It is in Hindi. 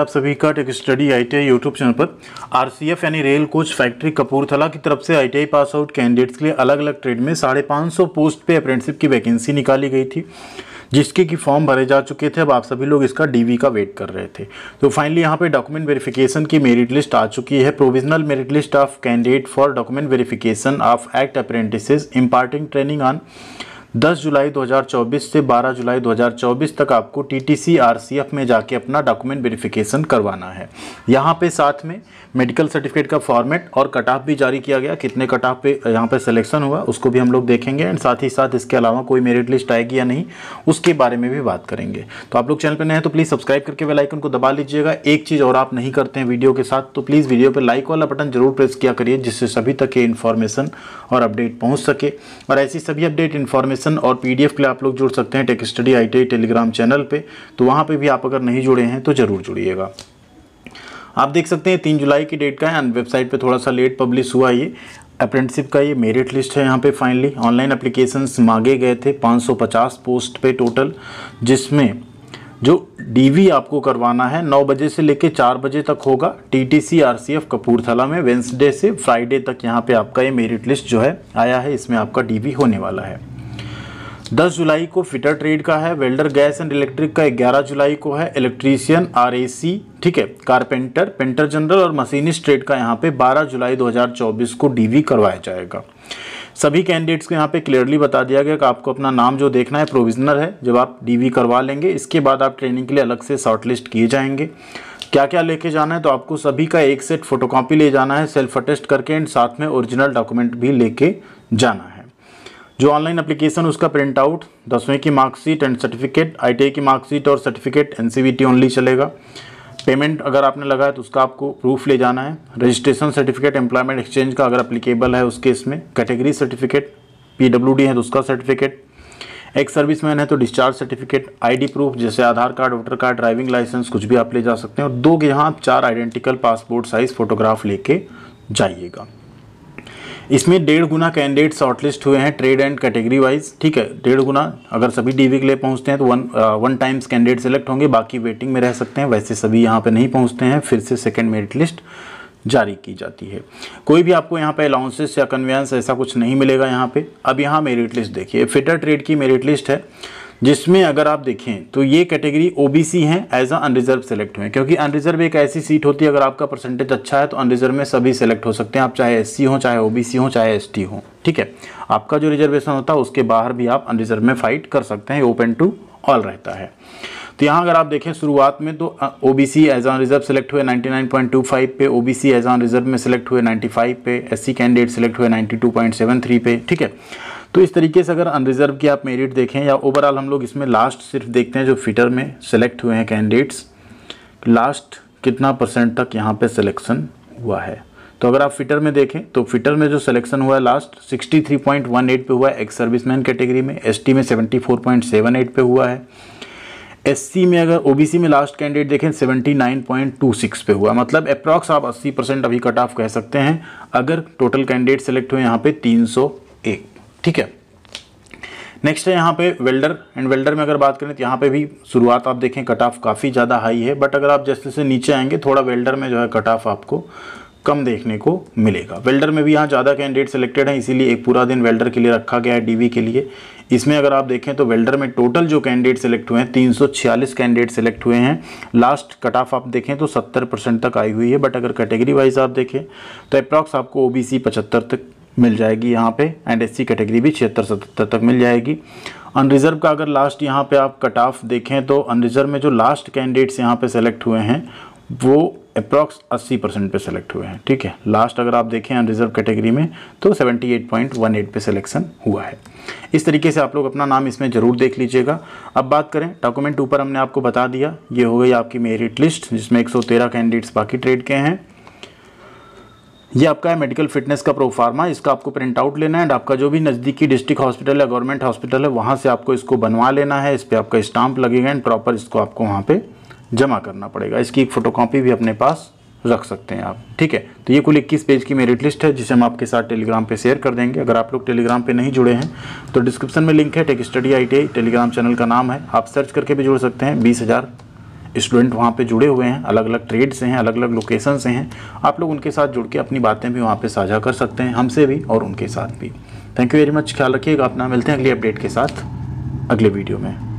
आप सभी का tech study I T YouTube channel पर। आरसीएफ यानी रेल कोच फैक्ट्री कपूरथला की तरफ़ से आईटीआई पास आउट कैंडिडेट्स के लिए अलग अलग ट्रेड में साढ़े पाँच सौ पोस्ट पे अप्रेंटिसशिप की वैकेंसी निकाली गई थी, जिसके कि फॉर्म भरे जा चुके थे। अब आप सभी लोग इसका डीवी का वेट कर रहे थे। तो फाइनली यहाँ पे डॉक्यूमेंट वेरिफिकेशन की मेरिट लिस्ट आ चुकी है। Provisional merit list of candidate for document verification of act apprentice imparting training on 10 July 2024 से 12 जुलाई 2024 तक आपको टीटीसी आरसीएफ में जाके अपना डॉक्यूमेंट वेरिफिकेशन करवाना है। यहाँ पे साथ में मेडिकल सर्टिफिकेट का फॉर्मेट और कट ऑफ़ भी जारी किया गया। कितने कट ऑफ़ पे यहाँ पे सिलेक्शन हुआ, उसको भी हम लोग देखेंगे एंड साथ ही साथ इसके अलावा कोई मेरिट लिस्ट आएगी या नहीं, उसके बारे में भी बात करेंगे। तो आप लोग चैनल पर नए हैं तो प्लीज़ सब्सक्राइब करके वेलाइकन को दबा लीजिएगा। एक चीज़ और आप नहीं करते हैं वीडियो के साथ तो प्लीज़ वीडियो पर लाइक वाला बटन ज़रूर प्रेस किया करिए, जिससे सभी तक ये इन्फॉर्मेशन और अपडेट पहुँच सके। और ऐसी सभी अपडेट इन्फॉर्मेशन और पीडीएफ के लिए आप लोग जुड़ सकते हैं tech study I telegram channel पे। तो वहाँ पे भी आप अगर नहीं जुड़े हैं तो ज़रूर जुड़िएगा। आप देख सकते हैं तीन जुलाई की डेट का है वेबसाइट पे थोड़ा सा लेट पब्लिश हुआ ये। अप्रेंटिसिप का ये मेरिट लिस्ट है यहाँ पे फाइनली ऑनलाइन एप्लीकेशंस मांगे गए थे 550 पोस्ट पे टोटल जिसमें जो डीवी आपको करवाना है 9 बजे से लेके 4 बजे तक होगा टीटीसी आरसीएफ कपूरथला में। वेंसडे से फ्राइडे तक यहाँ पे आपका ये मेरिट लिस्ट जो है, आया है, इसमें आपका डीवी होने वाला है। 10 जुलाई को फिटर ट्रेड का है, वेल्डर गैस एंड इलेक्ट्रिक का 11 जुलाई को है, इलेक्ट्रीशियन आरएसी, ठीक है, कारपेंटर, पेंटर जनरल और मशीनिस्ट ट्रेड का यहाँ पे 12 जुलाई 2024 को डीवी करवाया जाएगा। सभी कैंडिडेट्स को यहाँ पे क्लियरली बता दिया गया कि आपको अपना नाम जो देखना है प्रोविजनल है, जब आप डीवी करवा लेंगे, इसके बाद आप ट्रेनिंग के लिए अलग से शॉर्टलिस्ट किए जाएँगे। क्या क्या लेके जाना है तो आपको सभी का एक सेट फोटोकॉपी ले जाना है सेल्फ अटेस्ट करके एंड साथ में ओरिजिनल डॉक्यूमेंट भी लेके जाना है। जो ऑनलाइन एप्लीकेशन उसका प्रिंट आउट दसवीं की मार्कशीट एंड सर्टिफिकेट आई की मार्कशीट और सर्टिफिकेट एन ओनली चलेगा। पेमेंट अगर आपने लगाया तो उसका आपको प्रूफ ले जाना है। रजिस्ट्रेशन सर्टिफिकेट एम्प्लॉयमेंट एक्सचेंज का अगर अप्लीकेबल है उसके इसमें कैटेगरी सर्टिफिकेट पीडब्ल्यूडी है तो उसका सर्टिफिकेट एक सर्विसमैन है तो डिस्चार्ज सर्टिफिकेट आईडी प्रूफ जैसे Aadhaar card voter card driving licence कुछ भी आप ले जा सकते हैं। और दो यहाँ चार आइडेंटिकल पासपोर्ट साइज़ फोटोग्राफ लेके जाइएगा। इसमें डेढ़ गुना कैंडिडेट शॉर्टलिस्ट हुए हैं ट्रेड एंड कैटेगरी वाइज ठीक है? डेढ़ गुना, अगर सभी डीवी के लिए पहुँचते हैं तो one one times candidate select होंगे, बाकी वेटिंग में रह सकते हैं, वैसे सभी यहाँ पे नहीं पहुँचते हैं, फिर से सेकेंड मेरिट लिस्ट जारी की जाती है। कोई भी आपको यहाँ पे अलाउंसेस या कन्वेंस ऐसा कुछ नहीं मिलेगा यहाँ पे। अब यहाँ मेरिट लिस्ट देखिए फिटर ट्रेड की मेरिट लिस्ट है। जिसमें अगर आप देखें तो ये कैटेगरी ओबीसी हैं एज अ अनरिजर्व सेलेक्ट हुए क्योंकि अनरिजर्व एक ऐसी सीट होती है, अगर आपका परसेंटेज अच्छा है तो अनरिजर्व में सभी सेलेक्ट हो सकते हैं। आप चाहे एससी हो, चाहे ओबीसी हो, चाहे एसटी हो, ठीक है? आपका जो रिजर्वेशन होता है, उसके बाहर भी आप अनरिजर्व में फाइट कर सकते हैं। ओपन टू ऑल रहता है। तो यहाँ अगर आप देखें, शुरुआत में तो O B C as unreserved select हुए 99.25 पे O B C as unreserved में सेलेक्ट हुए 95 पे एस सी कैंडिडेट सेलेक्ट हुए 92.73 पे, ठीक है? तो इस तरीके से अगर अनरिजर्व की आप मेरिट देखें या ओवरऑल हम लोग इसमें लास्ट सिर्फ़ देखते हैं जो फिटर में सेलेक्ट हुए हैं कैंडिडेट्स लास्ट कितना परसेंट तक यहाँ पे सिलेक्शन हुआ है। तो अगर आप फिटर में देखें तो फिटर में जो सिलेक्शन हुआ है लास्ट 63.18 पे हुआ है एक्स सर्विसमैन कैटेगरी में एसटी में 74.78 पे हुआ है। एससी में अगर ओबीसी में लास्ट कैंडिडेट देखें 79.26 पे हुआ मतलब अप्रॉक्स आप 80 परसेंट अभी कट ऑफ़ कह सकते हैं। अगर टोटल कैंडिडेट सेलेक्ट हुए यहाँ पे 301 ठीक है? नेक्स्ट है यहाँ पे वेल्डर एंड वेल्डर में अगर बात करें तो यहाँ पे भी शुरुआत आप देखें कट ऑफ़ काफ़ी ज़्यादा हाई है बट अगर आप जैसे जैसे नीचे आएँगे, थोड़ा वेल्डर में जो है कट ऑफ़ आपको कम देखने को मिलेगा। वेल्डर में भी यहाँ ज़्यादा कैंडिडेट सेलेक्टेड हैं, इसीलिए एक पूरा दिन वेल्डर के लिए रखा गया है डीवी के लिए। इसमें अगर आप देखें तो वेल्डर में टोटल जो कैंडिडेट सेलेक्ट हुए हैं, तीन सौ छियालीस कैंडिडेट सेलेक्ट हुए हैं। लास्ट कट ऑफ़ आप देखें तो 70 परसेंट तक आई हुई है बट अगर कैटेगरी वाइज आप देखें तो अप्रॉक्स आपको ओ बी तक मिल जाएगी यहाँ पे एंड एस कैटेगरी भी छिहत्तर सतहत्तर तक मिल जाएगी। अनरिजर्व का अगर लास्ट यहाँ पे आप कट ऑफ़ देखें तो अनरिजर्व में जो लास्ट कैंडिडेट्स यहाँ पे सेलेक्ट हुए हैं, वो अप्रॉक्स 80 परसेंट पे सेलेक्ट हुए हैं, ठीक है? लास्ट अगर आप देखें अनरिजर्व कैटेगरी में तो 78.18 पे सिलेक्शन हुआ है। इस तरीके से आप लोग अपना नाम इसमें ज़रूर देख लीजिएगा। अब बात करें डॉक्यूमेंट ऊपर हमने आपको बता दिया, ये हो गई आपकी मेरिट लिस्ट जिसमें 113 कैंडिडेट्स बाकी ट्रेड के हैं। ये आपका है मेडिकल फिटनेस का प्रोफार्मा इसका आपको प्रिंट आउट लेना है एंड आपका जो भी नज़दीकी डिस्ट्रिक्ट हॉस्पिटल है गवर्नमेंट हॉस्पिटल है, वहाँ से आपको इसको बनवा लेना है, इस पर आपका स्टाम्प लगेगा एंड प्रॉपर इसको आपको वहाँ पे जमा करना पड़ेगा। इसकी एक फ़ोटोकॉपी भी अपने पास रख सकते हैं आप, ठीक है? तो ये कुल इक्कीस पेज की मेरिट लिस्ट है, जिसे हम आपके साथ टेलीग्राम पे शेयर कर देंगे। अगर आप लोग टेलीग्राम पे नहीं जुड़े हैं तो डिस्क्रिप्शन में लिंक है tech study ITI telegram channel का नाम है। आप सर्च करके भी जुड़ सकते हैं, बीस हज़ार स्टूडेंट वहाँ पे जुड़े हुए हैं अलग अलग ट्रेड से हैं अलग अलग लोकेशन से हैं। आप लोग उनके साथ जुड़ के अपनी बातें भी वहाँ पे साझा कर सकते हैं, हमसे भी और उनके साथ भी। थैंक यू वेरी मच ख्याल रखिएगा अपना, मिलते हैं अगले अपडेट के साथ, अगले वीडियो में।